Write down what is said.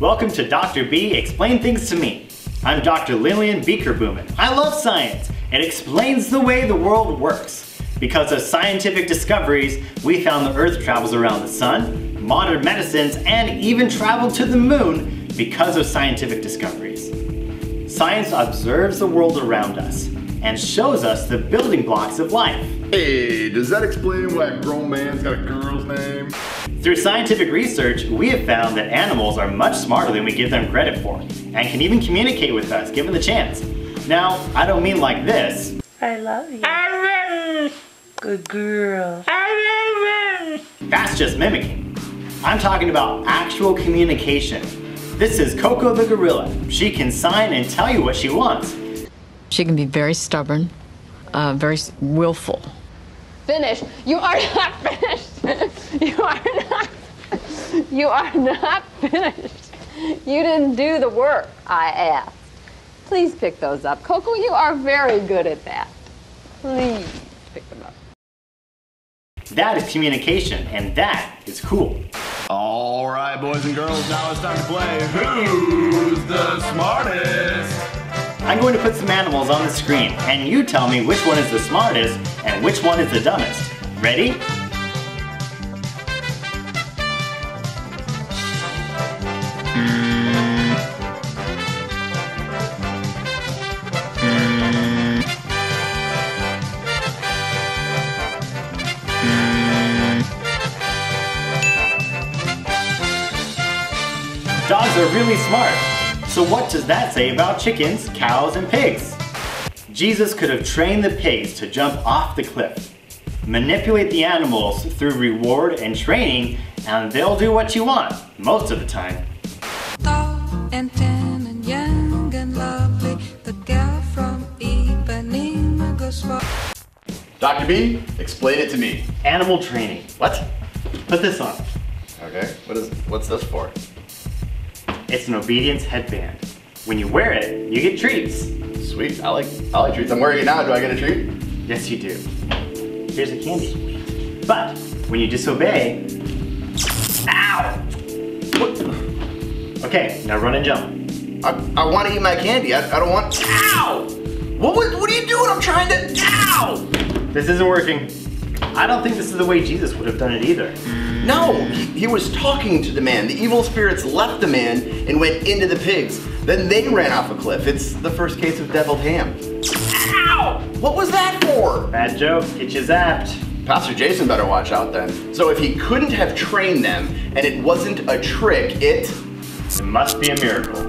Welcome to Dr. B Explain Things to Me. I'm Dr. Lillian Beaker-Boomin. I love science. It explains the way the world works. Because of scientific discoveries, we found the Earth travels around the sun, modern medicines, and even traveled to the moon because of scientific discoveries. Science observes the world around us and shows us the building blocks of life. Hey, does that explain why a grown man's got a girl's name? Through scientific research, we have found that animals are much smarter than we give them credit for, and can even communicate with us given the chance. Now, I don't mean like this. I love you. Good girl. That's just mimicking. I'm talking about actual communication. This is Coco the gorilla. She can sign and tell you what she wants. She can be very stubborn, uh, very willful. Finish. You are not finished. You are not. You are not finished. You didn't do the work I asked. Please pick those up. Coco, you are very good at that. Please pick them up. That is communication, and that is cool. All right, boys and girls, now it's time to play Who's the Smartest? I'm going to put some animals on the screen, and you tell me which one is the smartest and which one is the dumbest. Ready? Dogs are really smart. So what does that say about chickens, cows, and pigs? Jesus could have trained the pigs to jump off the cliff, manipulate the animals through reward and training, and they'll do what you want, most of the time. tall and tan and young and lovely. The girl from Ipanema goes for. Dr. B, explain it to me. Animal training. What? Put this on. Okay, what is what's this for? It's an obedience headband. When you wear it, you get treats. Sweet, I like I like treats. I'm wearing it now. Do I get a treat? Yes, you do. Here's a candy. But when you disobey, ow! Okay, now run and jump. I, I want to eat my candy. I, I don't want. Ow! What, what what are you doing? I'm trying to. Ow! This isn't working. I don't think this is the way Jesus would have done it either. No, he, he was talking to the man. The evil spirits left the man and went into the pigs. Then they ran off a cliff. It's the first case of deviled ham. Ow! What was that for? Bad joke, get you zapped. Pastor Jason better watch out then. So if he couldn't have trained them and it wasn't a trick, it. It must be a miracle.